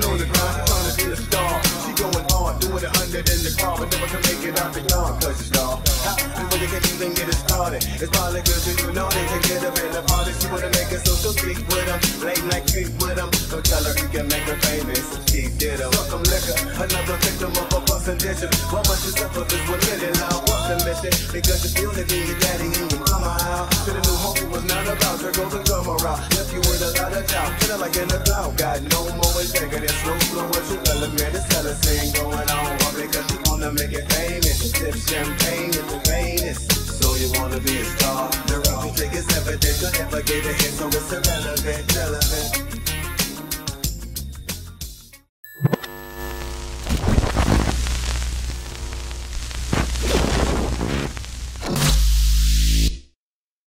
down on the ground, trying to be a star. She going hard, doing it under in the car, but never can make it out the yard, cause it's dark. before people they can even get it started. It's probably good you know they can get up in the party. She wanna make a so speak with them, late night creep with them. So tell her you can make her famous. She did it. Fuck liquor, another victim of a bustin' dishes. What much is up for this one minute? Now What's the message? because you feel it in your daddy and your mama out. Feeling like the cloud. Got no more integrity, slow, slow, what you element. It's hella thing going on. Why? Because you wanna make it famous. Sip champagne in the famous. So you wanna be a star. The road you take is evident. You'll never get ahead, so it's irrelevant, relevant.